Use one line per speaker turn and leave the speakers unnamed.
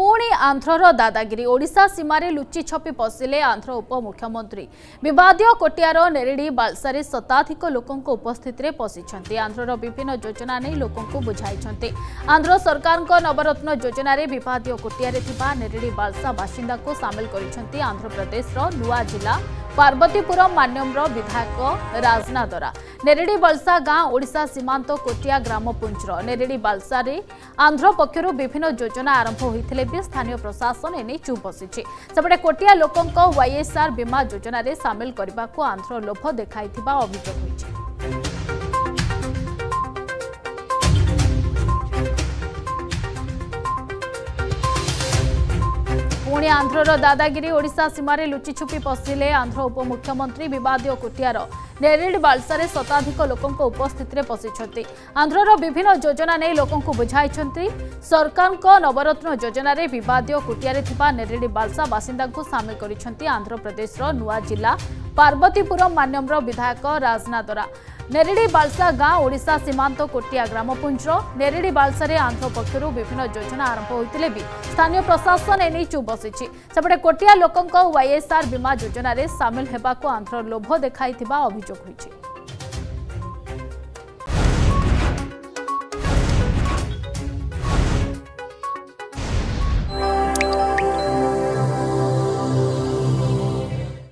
ପୁଣି ଆନ୍ଧ୍ରର ଦାଦାଗିରି ଓଡ଼ିଶା ସୀମାରେ ଲୁଚି ଛପି ପଶିଲେ ଆନ୍ଧ୍ର ଉପମୁଖ୍ୟମନ୍ତ୍ରୀ। ବିବାଦୀୟ କୋଟିଆର ନେରେଡି ବାଲସାରେ ଶତାଧିକ ଲୋକଙ୍କ ଉପସ୍ଥିତିରେ ପଶିଛନ୍ତି। ଆନ୍ଧ୍ରର ବିଭିନ୍ନ ଯୋଜନା ନେଇ ଲୋକଙ୍କୁ ବୁଝାଇଛନ୍ତି। ଆନ୍ଧ୍ର ସରକାରଙ୍କ ନବରତ୍ନ ଯୋଜନାରେ ବିବାଦୀୟ କୋଟିଆରେ ଥିବା ନେରେଡି ବାଲସା ବାସିନ୍ଦାଙ୍କୁ ସାମିଲ କରିଛନ୍ତି ଆନ୍ଧ୍ରପ୍ରଦେଶର ନୂଆ ଜିଲ୍ଲା ପାର୍ବତୀପୁରମ ମାନ୍ୟମର ବିଧାୟକ ରାଜନା ଦରା ନେରେଡି ବଲସା ଗାଁ ଓଡ଼ିଶା ସୀମାନ୍ତ କୋଟିଆ ଗ୍ରାମପୁଞ୍ଜର ନେରେଡି ବାଲସାରେ ଆନ୍ଧ୍ର ପକ୍ଷରୁ ବିଭିନ୍ନ ଯୋଜନା ଆରମ୍ଭ ହୋଇଥିଲେ ବି ସ୍ଥାନୀୟ ପ୍ରଶାସନ ଏନେଇ ଚୁପ୍ ବସିଛି। ସେପଟେ କୋଟିଆ ଲୋକଙ୍କ ୱାଇଏସ୍ଆର୍ ବୀମା ଯୋଜନାରେ ସାମିଲ କରିବାକୁ ଆନ୍ଧ୍ର ଲୋଭ ଦେଖାଇଥିବା ଅଭିଯୋଗ ହୋଇଛି। ପୁଣି ଆନ୍ଧ୍ରର ଦାଦାଗିରି ଓଡ଼ିଶା ସୀମାରେ ଲୁଚିଛୁପି ପଶିଲେ ଆନ୍ଧ୍ର ଉପମୁଖ୍ୟମନ୍ତ୍ରୀ ବିବାଦୀୟ କୋଟିଆର। ନେରେଡ୍ ବାଲସାରେ ଶତାଧିକ ଲୋକଙ୍କ ଉପସ୍ଥିତିରେ ପଶିଛନ୍ତି। ଆନ୍ଧ୍ରର ବିଭିନ୍ନ ଯୋଜନା ନେଇ ଲୋକଙ୍କୁ ବୁଝାଇଛନ୍ତି। ସରକାରଙ୍କ ନବରତ୍ନ ଯୋଜନାରେ ବିବାଦୀୟ କୋଟିଆରେ ଥିବା ନେରେଡି ବାଲସା ବାସିନ୍ଦାଙ୍କୁ ସାମିଲ କରିଛନ୍ତି ଆନ୍ଧ୍ରପ୍ରଦେଶର ନୂଆ ଜିଲ୍ଲା ପାର୍ବତୀପୁରମ ମାନ୍ୟମର ବିଧାୟକ ରାଜନା ଦରା ନେରେଡି ବାଲସା ଗାଁ ଓଡ଼ିଶା ସୀମାନ୍ତ କୋଟିଆ ଗ୍ରାମପୁଞ୍ଜର ନେରେଡି ବାଲସାରେ ଆନ୍ଧ୍ର ପକ୍ଷରୁ ବିଭିନ୍ନ ଯୋଜନା ଆରମ୍ଭ ହୋଇଥିଲେ ବି ସ୍ଥାନୀୟ ପ୍ରଶାସନ ଏନେଇ ଚୁପ୍ ବସିଛି। ସେପଟେ କୋଟିଆ ଲୋକଙ୍କ ୱାଇଏସ୍ଆର୍ ବୀମା ଯୋଜନାରେ ସାମିଲ ହେବାକୁ ଆନ୍ଧ୍ର ଲୋଭ ଦେଖାଇଥିବା ଅଭିଯୋଗ ହୋଇଛି।